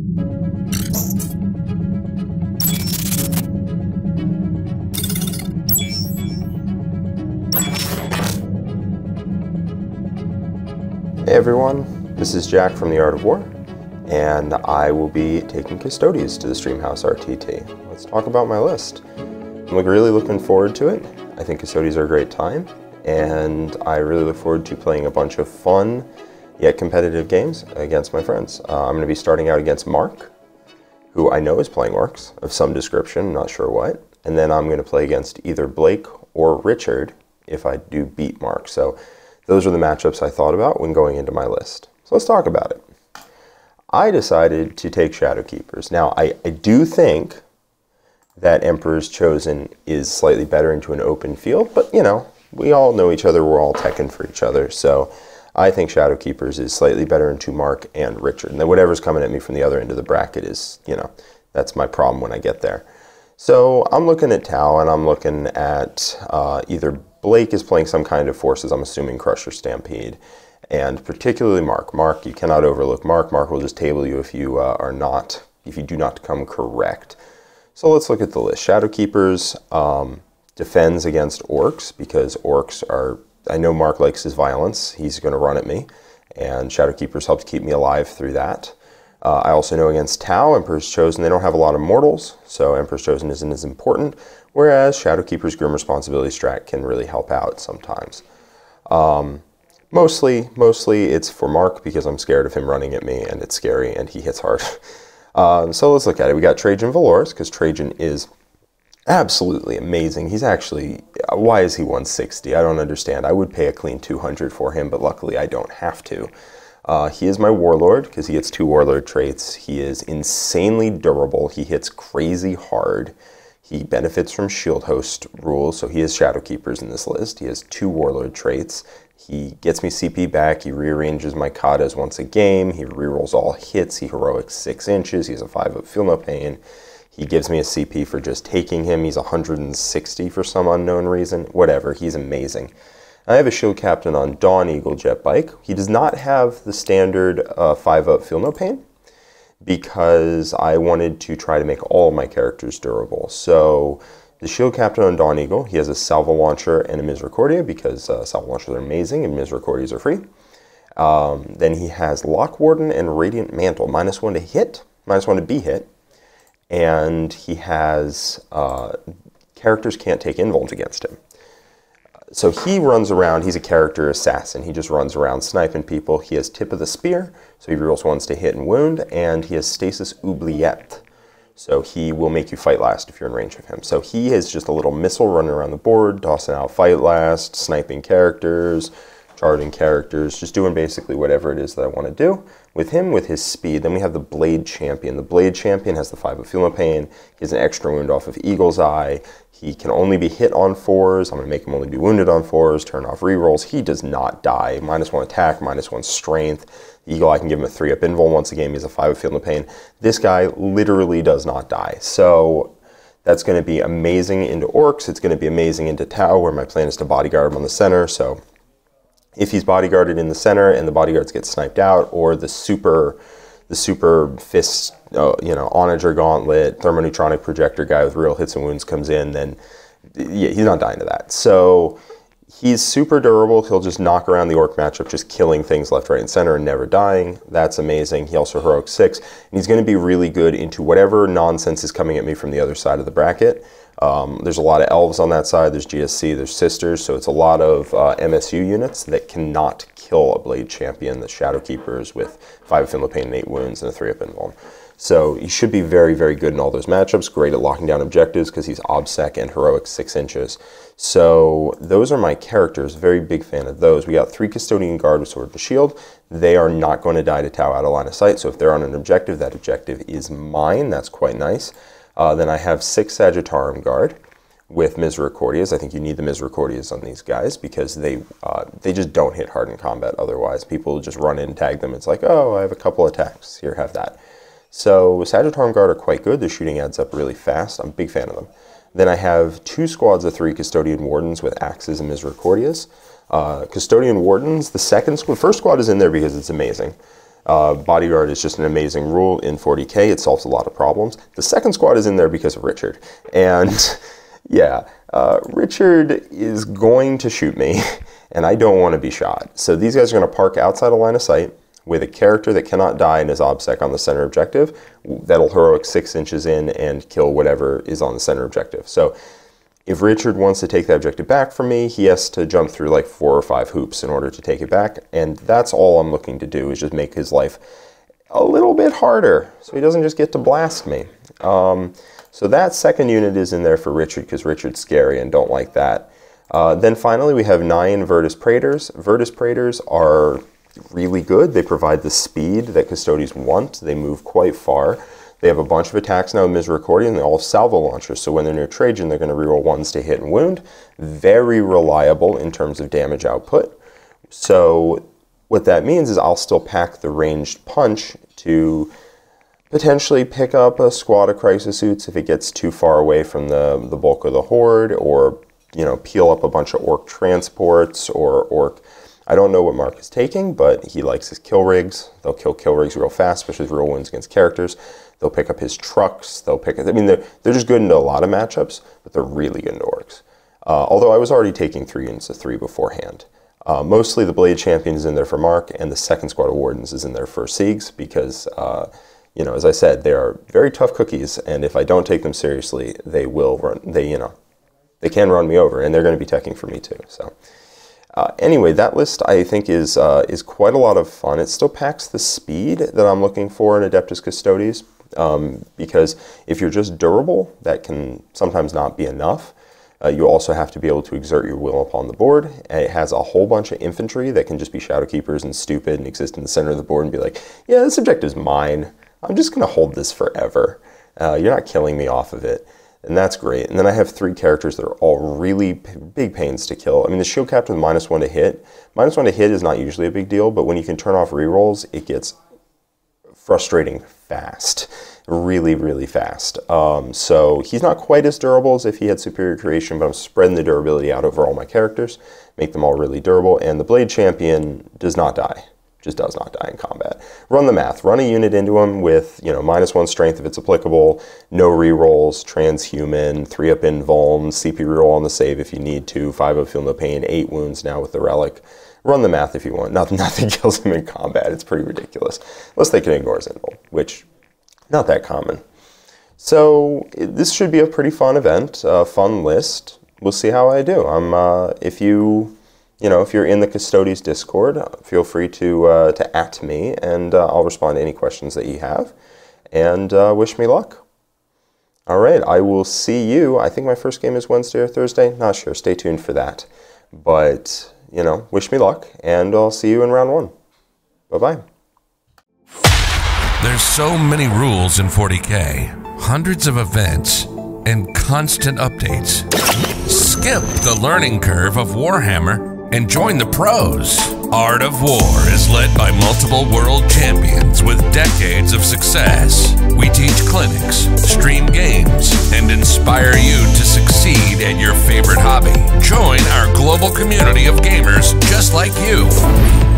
Hey everyone, this is Jack from The Art of War, and I will be taking Custodes to the Streamhouse RTT. Let's talk about my list. I'm really looking forward to it. I think Custodes are a great time, and I really look forward to playing a bunch of fun yet competitive games against my friends. Uh, I'm going to be starting out against Mark, who I know is playing Orks of some description, not sure what, and then I'm going to play against either Blake or Richard if I do beat Mark. So those are the matchups I thought about when going into my list. So let's talk about it. I decided to take Shadowkeepers. Now, I, I do think that Emperor's Chosen is slightly better into an open field, but you know, we all know each other, we're all teching for each other, so I think Shadow Keepers is slightly better into Mark and Richard. And then whatever's coming at me from the other end of the bracket is, you know, that's my problem when I get there. So I'm looking at Tau and I'm looking at uh, either Blake is playing some kind of forces, I'm assuming Crusher Stampede, and particularly Mark. Mark, you cannot overlook Mark. Mark will just table you if you uh, are not, if you do not come correct. So let's look at the list. Shadowkeepers um, defends against Orks because Orks are, I know Mark likes his violence. He's going to run at me, and Shadowkeepers helps keep me alive through that. Uh, I also know against Tau, Emperor's Chosen, they don't have a lot of mortals, so Emperor's Chosen isn't as important, whereas Shadowkeeper's Grim Responsibility strat can really help out sometimes. Um, mostly, mostly it's for Mark because I'm scared of him running at me, and it's scary, and he hits hard. um, so let's look at it. We got Trajan Valoris, because Trajan is absolutely amazing. He's actually, why is he 160? I don't understand. I would pay a clean 200 for him, but luckily I don't have to. Uh, he is my warlord because he gets two warlord traits. He is insanely durable. He hits crazy hard. He benefits from shield host rules, so he has shadow keepers in this list. He has two warlord traits. He gets me CP back. He rearranges my katahs once a game. He rerolls all hits. He heroics six inches. He has a five of feel no pain. He gives me a CP for just taking him. He's 160 for some unknown reason. Whatever. He's amazing. I have a shield captain on Dawn Eagle jet bike. He does not have the standard uh, 5 up feel no pain because I wanted to try to make all my characters durable. So the shield captain on Dawn Eagle, he has a salvo launcher and a misericordia because uh, salvo launchers are amazing and misericordias are free. Um, then he has lock warden and radiant mantle, minus one to hit, minus one to be hit, and he has uh, characters can't take invulns against him so he runs around, he's a character assassin. He just runs around sniping people. He has tip of the spear, so he rolls ones to hit and wound, and he has stasis oubliette. So he will make you fight last if you're in range of him. So he is just a little missile running around the board, tossing out fight last, sniping characters, charging characters, just doing basically whatever it is that I want to do. With him, with his speed, then we have the Blade Champion. The Blade Champion has the 5 of Feel No Pain. He has an extra wound off of Eagle's Eye. He can only be hit on fours. I'm going to make him only be wounded on fours, turn off rerolls. He does not die. Minus one attack, minus one strength. Eagle, I can give him a three up invul once a game. He's a five of feel no pain. This guy literally does not die. So that's going to be amazing into Orks. It's going to be amazing into Tau, where my plan is to bodyguard him on the center. So if he's bodyguarded in the center and the bodyguards get sniped out, or the super the super fist, uh, you know, onager gauntlet, thermoneutronic projector guy with real hits and wounds comes in, then yeah, he's not dying to that. So he's super durable. He'll just knock around the orc matchup, just killing things left, right, and center and never dying. That's amazing. He also heroic six, and he's going to be really good into whatever nonsense is coming at me from the other side of the bracket. Um, there's a lot of elves on that side. There's GSC. There's sisters. So it's a lot of uh, MSU units that cannot kill a blade champion. The Shadow Keepers with five No Pain and eight wounds and a three up invuln. So he should be very, very good in all those matchups. Great at locking down objectives because he's obsec and heroic six inches. So those are my characters. Very big fan of those. We got three custodian guard with sword and shield. They are not going to die to Tau out of line of sight. So if they're on an objective, that objective is mine. That's quite nice. Uh, then I have six Sagittarium Guard with Misericordias. I think you need the Misericordias on these guys because they uh, they just don't hit hard in combat otherwise. People just run in, tag them. It's like, oh, I have a couple attacks. Here, have that. So Sagittarium Guard are quite good. The shooting adds up really fast. I'm a big fan of them. Then I have two squads of three Custodian Wardens with Axes and Misericordias. Uh, Custodian Wardens, the second squad, first squad is in there because it's amazing. Uh, bodyguard is just an amazing rule in 40k. It solves a lot of problems. The second squad is in there because of Richard. And yeah, uh, Richard is going to shoot me, and I don't want to be shot. So these guys are going to park outside a line of sight with a character that cannot die and is OBSEC on the center objective. That'll heroic six inches in and kill whatever is on the center objective. So if Richard wants to take that objective back from me, he has to jump through like four or five hoops in order to take it back. And that's all I'm looking to do is just make his life a little bit harder so he doesn't just get to blast me. Um, so that second unit is in there for Richard because Richard's scary and don't like that. Uh, then finally we have nine Vertus Praetors. Vertus Praetors are really good. They provide the speed that Custodes want. They move quite far. They have a bunch of attacks now in Misericordia, and they all have salvo launchers, so when they're near Trajan, they're going to reroll ones to hit and wound. Very reliable in terms of damage output. So what that means is I'll still pack the ranged punch to potentially pick up a squad of crisis suits if it gets too far away from the, the bulk of the horde, or you know, peel up a bunch of orc transports or orc I don't know what Mark is taking, but he likes his kill rigs. They'll kill kill rigs real fast, especially real wins against characters. They'll pick up his trucks. They'll pick. I mean, they're they're just good into a lot of matchups, but they're really good into Orks. Uh, although I was already taking three units of three beforehand. Uh, mostly the Blade Champion is in there for Mark, and the second squad of Wardens is in there for Siegs because, uh, you know, as I said, they are very tough cookies, and if I don't take them seriously, they will run. They, you know, they can run me over, and they're going to be teching for me too. So. Uh, anyway, that list I think is, uh, is quite a lot of fun. It still packs the speed that I'm looking for in Adeptus Custodes, um, because if you're just durable, that can sometimes not be enough. Uh, you also have to be able to exert your will upon the board. And it has a whole bunch of infantry that can just be shadow keepers and stupid and exist in the center of the board and be like, yeah, this objective is mine. I'm just going to hold this forever. Uh, you're not killing me off of it and that's great. And then I have three characters that are all really big pains to kill. I mean, the shield captain with minus one to hit, minus one to hit is not usually a big deal, but when you can turn off rerolls, it gets frustrating fast, really, really fast. Um, so he's not quite as durable as if he had superior creation, but I'm spreading the durability out over all my characters, make them all really durable. And the blade champion does not die just does not die in combat. Run the math. Run a unit into him with, you know, minus one strength if it's applicable, no rerolls, transhuman, three up in invuln, CP reroll on the save if you need to, five up feel no pain, eight wounds now with the relic. Run the math if you want. Nothing, nothing kills him in combat. It's pretty ridiculous. Unless they can ignore Zynvul, which not that common. So this should be a pretty fun event, a fun list. We'll see how I do. I'm uh, if you you know, if you're in the Custodes Discord, feel free to, uh, to at me and uh, I'll respond to any questions that you have. And uh, wish me luck. All right, I will see you. I think my first game is Wednesday or Thursday. Not sure. Stay tuned for that. But, you know, wish me luck, and I'll see you in round one. Bye bye. There's so many rules in 40K, hundreds of events, and constant updates. Skip the learning curve of Warhammer and join the pros. Art of War is led by multiple world champions with decades of success. We teach clinics, stream games, and inspire you to succeed at your favorite hobby. Join our global community of gamers just like you.